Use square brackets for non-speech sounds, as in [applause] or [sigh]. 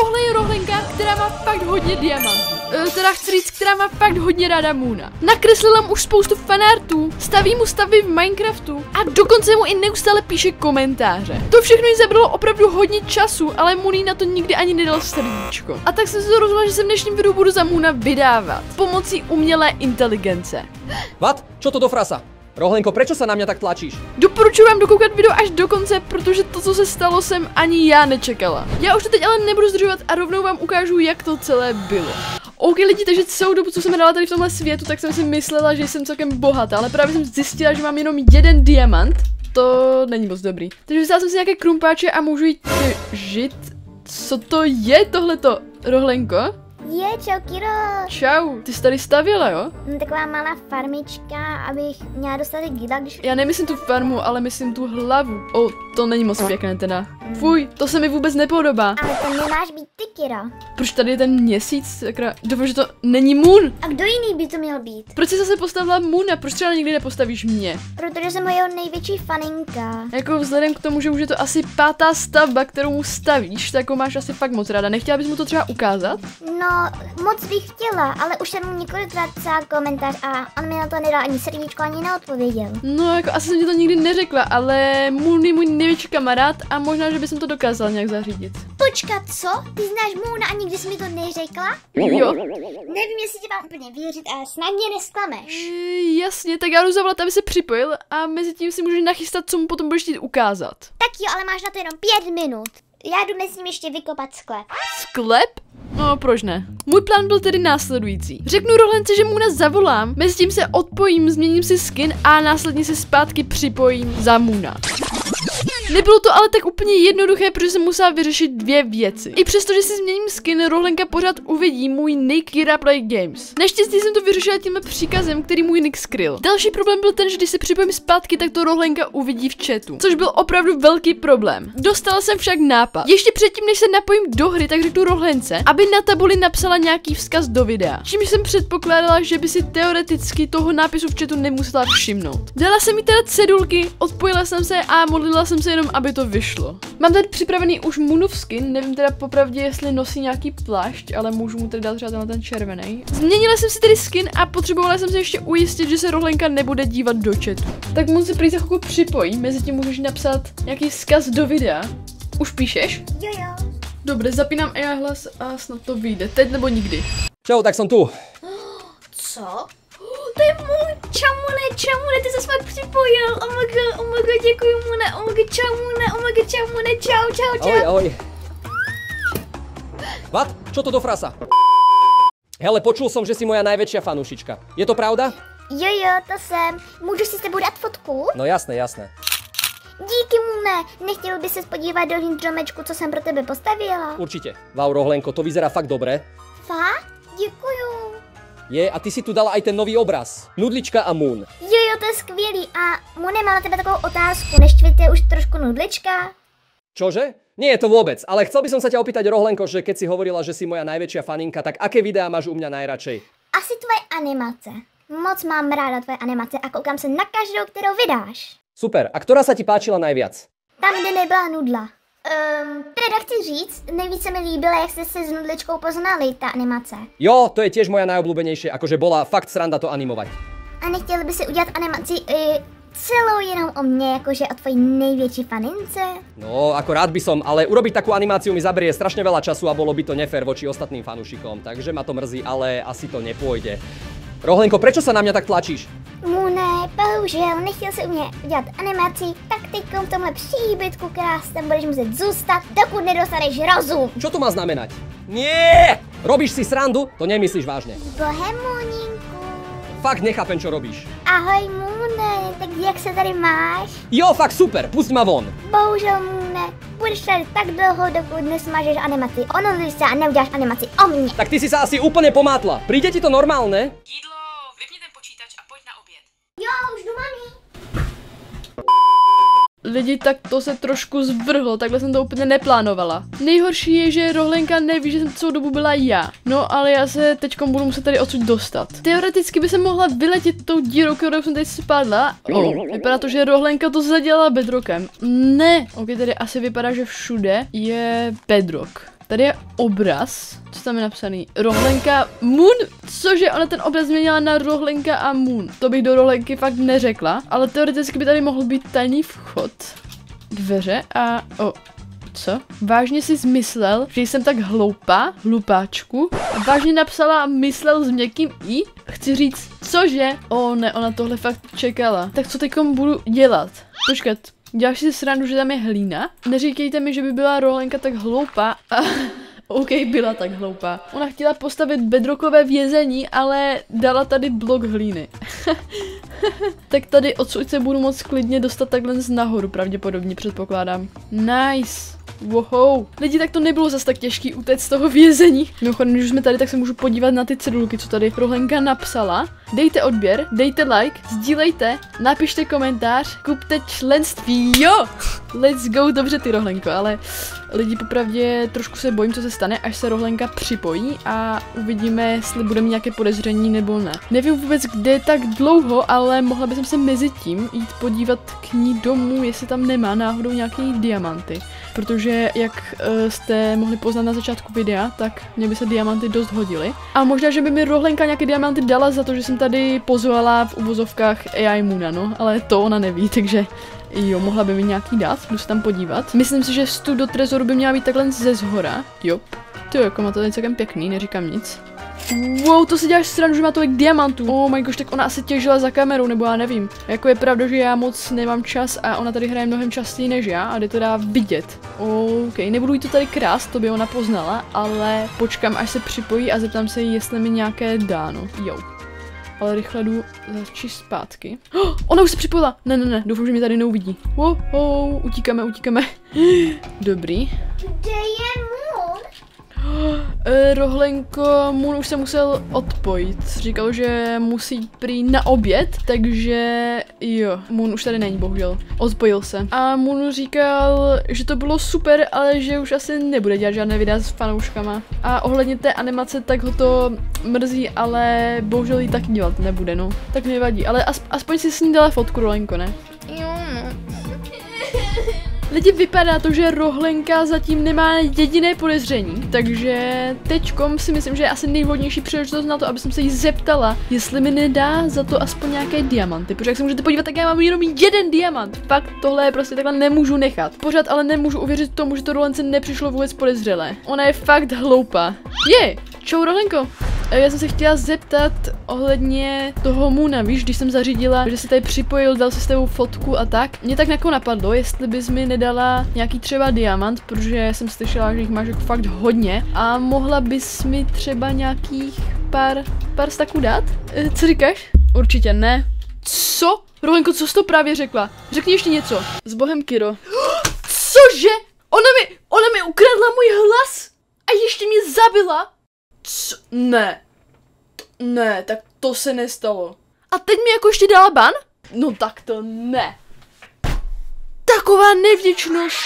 tohle je rohlenka, která má fakt hodně diamantů. E, teda chci říct, která má fakt hodně ráda Moona. Nakreslila mu už spoustu fanartů, staví mu stavy v Minecraftu a dokonce mu i neustále píše komentáře. To všechno jí zabralo opravdu hodně času, ale Moon na to nikdy ani nedal srdíčko. A tak jsem se rozhodla, že se v dnešním videu budu za Moona vydávat pomocí umělé inteligence. Vat? Čo to do frasa? Rohlenko, prečo sa na mňa tak tlačíš? Doporučuji vám dokoukat video až do konce, protože to, co se stalo, jsem ani já nečekala. Já už to teď ale nebudu zdržovat a rovnou vám ukážu, jak to celé bylo. OK lidi, takže celou dobu, co jsem hrála tady v tomhle světu, tak jsem si myslela, že jsem celkem bohatá, ale právě jsem zjistila, že mám jenom jeden diamant. To není moc dobrý. Takže vzala jsem si nějaké krumpáče a můžu jít žít. Co to je tohleto, rohlenko? Je, čau Kiro. Čau, ty jsi tady stavěla, jo? Hm, Taková malá farmička, abych měla dostatek jídla, když... Já nemyslím tu farmu, ale myslím tu hlavu. O, to není moc pěkné teda. Fuj, to se mi vůbec nepodobá. Ale to nemáš být ty, Kiro. Proč tady je ten měsíc? Sakra, doufám, že to není Moon. A kdo jiný by to měl být? Proč jsi zase postavila Moona? Proč třeba nikdy nepostavíš mě? Protože jsem jeho největší faninka. Jako vzhledem k tomu, že už je to asi pátá stavba, kterou mu stavíš, tak ho máš asi fakt moc ráda. Nechtěla bys mu to třeba ukázat? No, moc bych chtěla, ale už jsem mu několikrát psala komentář a on mi na to nedal ani srdíčko, ani neodpověděl. No, jako asi jsem ti to nikdy neřekla, ale Moon je můj největší kamarád a možná, že bys to dokázal nějak zařídit. Počkat, co? Ty znáš Moona a nikdy jsi mi to neřekla? Jo. Nevím, jestli ti mám úplně věřit, ale snad mě nesklameš. E, jasně, tak já jdu zavolat, aby se připojil a mezi tím si můžeš nachystat, co mu potom budeš chtít ukázat. Tak jo, ale máš na to jenom pět minut. Já jdu mezi ním ještě vykopat sklep. Sklep? No, proč ne? Můj plán byl tedy následující. Řeknu Rohlence, že mu nás zavolám, mezi tím se odpojím, změním si skin a následně se zpátky připojím za Muna. Nebylo to ale tak úplně jednoduché, protože jsem musela vyřešit dvě věci. I přesto, že si změním skin, Rohlenka pořád uvidí můj nick Kira Play Games. Naštěstí jsem to vyřešila tímhle příkazem, který můj nick skryl. Další problém byl ten, že když se připojím zpátky, tak to Rohlenka uvidí v chatu, což byl opravdu velký problém. Dostala jsem však nápad. Ještě předtím, než se napojím do hry, tak řeknu Rohlence, aby na tabuli napsala nějaký vzkaz do videa. Čímž jsem předpokládala, že by si teoreticky toho nápisu v chatu nemusela všimnout. Dala jsem mi teda cedulky, odpojila jsem se a modlila jsem se jenom, aby to vyšlo. Mám tady připravený už Moonov skin, nevím teda popravdě, jestli nosí nějaký plášť, ale můžu mu tedy dát třeba ten červený. Změnila jsem si tedy skin a potřebovala jsem se ještě ujistit, že se Rohlenka nebude dívat do chatu. Tak mu se prý za chvilku připojí, mezi tím můžeš napsat nějaký vzkaz do videa. Už píšeš? Jo, jo. Dobře, zapínám AI hlas a snad to vyjde. Teď nebo nikdy. Čau, tak som tu. Co? To je můj čamune, čamune, ty se fakt připojil. Oh my god, oh my god, děkuji mune, oh my god, čamune, oh my god, čamune, čau, čau, čau. Ahoj, ahoj. Vat? Čo to do frasa? Hele, počul som, že si moja najväčšia fanúšička. Je to pravda? Jo, jo, to jsem. Můžu si s tebou dát fotku? No jasné, jasné. Díky, Mune. Nechtěl by se podívat do stromečku, co jsem pro tebe postavila? Určite. Wow, Rohlenko, to vyzerá fakt dobre. Fakt? Je, a ty si tu dala aj ten nový obraz. Nudlička a Moon. Jo, jo, to je skvělý. A Mune, mám na tebe takovou otázku. Neštvete už trošku nudlička? Čože? Nie je to vôbec, ale chcel by som sa ťa opýtať, Rohlenko, že keď si hovorila, že si moja najväčšia faninka, tak aké videá máš u mňa najradšej? Asi tvoje animace. Moc mám ráda tvoje animace a koukám se na každou, kterou vydáš. Super, a ktorá sa ti páčila najviac? Tam, kde nebyla nudla. Um, teda chci říct, nejvíce mi líbila, jak jste se s nudličkou poznali, ta animace. Jo, to je tiež moja najobľúbenejšia, akože bola fakt sranda to animovať. A nechtěl by si udělat animaci i celou jenom o mně, jakože o tvojí největší fanince? No, ako rád by som, ale urobiť takú animáciu mi zaberie strašne veľa času a bolo by to nefér voči ostatným fanúšikom, takže ma to mrzí, ale asi to nepôjde. Rohlenko, prečo sa na mňa tak tlačíš? Mune, bohužel, nechtěl si u mě udělat animaci, tak teď v tomhle příbytku krásném budeš muset zůstat, dokud nedostaneš rozum. Čo to má znamenať? Nie! Robíš si srandu? To nemyslíš vážne. Bohemونinku. Fakt nechápem, čo robíš. Ahoj Mune, tak jak se tady máš? Jo, fakt super, pusť ma von. Bohužel Mune, budeš tady tak dlouho, dokud nesmažeš animaci. Ono se a neuděláš animaci o mně. Tak ty si sa asi úplne pomátla. Príde ti to normálne? Jídlo, vypni ten počítač a pojď na oběd. Jo, už jdu mami. Lidi, tak to se trošku zvrhlo, takhle jsem to úplně neplánovala. Nejhorší je, že Rohlenka neví, že jsem celou dobu byla já. No, ale já se teď budu muset tady odsud dostat. Teoreticky by se mohla vyletět tou dírou, kterou jsem teď spadla. O, vypadá to, že Rohlenka to zadělala bedrokem. Ne, ok, tedy asi vypadá, že všude je bedrock. Tady je obraz, co tam je napsaný? Rohlenka Moon? Cože, ona ten obraz změnila na Rohlenka a Moon. To bych do Rohlenky fakt neřekla, ale teoreticky by tady mohl být tajný vchod. Dveře a... O, co? Vážně si zmyslel, že jsem tak hloupá, hlupáčku? Vážně napsala myslel s měkkým i? Chci říct, cože? O ne, ona tohle fakt čekala. Tak co teďkom budu dělat? Počkat, děláš si srandu, že tam je hlína? Neříkejte mi, že by byla Rolenka tak hloupá. [laughs] OK, byla tak hloupá. Ona chtěla postavit bedrokové vězení, ale dala tady blok hlíny. [laughs] tak tady odsud se budu moc klidně dostat takhle z nahoru, pravděpodobně předpokládám. Nice. Wow. Lidi, tak to nebylo zas tak těžký utéct z toho vězení. Mimochodem, když už jsme tady, tak se můžu podívat na ty cedulky, co tady Rohlenka napsala. Dejte odběr, dejte like, sdílejte, napište komentář, kupte členství, jo! Let's go, dobře ty Rohlenko, ale lidi popravdě trošku se bojím, co se stane, až se Rohlenka připojí a uvidíme, jestli bude mít nějaké podezření nebo ne. Nevím vůbec, kde je tak dlouho, ale mohla bych se mezi tím jít podívat k ní domů, jestli tam nemá náhodou nějaký diamanty. Protože, jak uh, jste mohli poznat na začátku videa, tak mě by se diamanty dost hodily. A možná, že by mi Rohlenka nějaké diamanty dala za to, že jsem tady pozvala v uvozovkách AI Moona, no, ale to ona neví, [laughs] takže Jo, mohla by mi nějaký dát, jdu se tam podívat. Myslím si, že vstup do trezoru by měla být takhle ze zhora. Jo. To jako má to tady celkem pěkný, neříkám nic. Wow, to si děláš stranu, že má tolik diamantů. Oh my gosh, tak ona asi těžila za kamerou, nebo já nevím. Jako je pravda, že já moc nemám čas a ona tady hraje mnohem častěji než já a jde to dá vidět. OK, nebudu jí to tady krást, to by ona poznala, ale počkám, až se připojí a zeptám se jí, jestli mi nějaké dáno. Jo. Ale rychle jdu začít zpátky. Oh, ona už se připojila. Ne, ne, ne, doufám, že mě tady neuvidí. Oh, oh, utíkáme, utíkáme. [gasps] Dobrý. Kde je Moon? [gasps] E, Rohlenko, Moon už se musel odpojit. Říkal, že musí prý na oběd, takže jo, Moon už tady není, bohužel. Odpojil se. A Moon říkal, že to bylo super, ale že už asi nebude dělat žádné videa s fanouškama. A ohledně té animace, tak ho to mrzí, ale bohužel ji tak dělat nebude, no. Tak nevadí, ale as, aspoň si s ní dala fotku, Rohlenko, ne? Lidi, vypadá to, že Rohlenka zatím nemá jediné podezření, takže teďkom si myslím, že je asi nejvhodnější příležitost na to, aby jsem se jí zeptala, jestli mi nedá za to aspoň nějaké diamanty, protože jak se můžete podívat, tak já mám jenom jeden diamant. Fakt tohle prostě takhle nemůžu nechat. Pořád ale nemůžu uvěřit tomu, že to Rohlence nepřišlo vůbec podezřelé. Ona je fakt hloupá. Je, čau Rohlenko. Já jsem se chtěla zeptat ohledně toho Moona, víš, když jsem zařídila, že se tady připojil, dal si s tebou fotku a tak. Mě tak jako napadlo, jestli bys mi nedala nějaký třeba diamant, protože jsem slyšela, že jich máš jako fakt hodně a mohla bys mi třeba nějakých pár, pár staků dát? E, Co říkáš? Určitě ne. Co? Rolenko, co jsi to právě řekla? Řekni ještě něco. S bohem Kiro. [gasps] Cože? Ona mi, ona mi ukradla můj hlas a ještě mě zabila? Co? Ne. Ne, tak to se nestalo. A teď mi jako ještě dala ban? No tak to ne. Taková nevděčnost.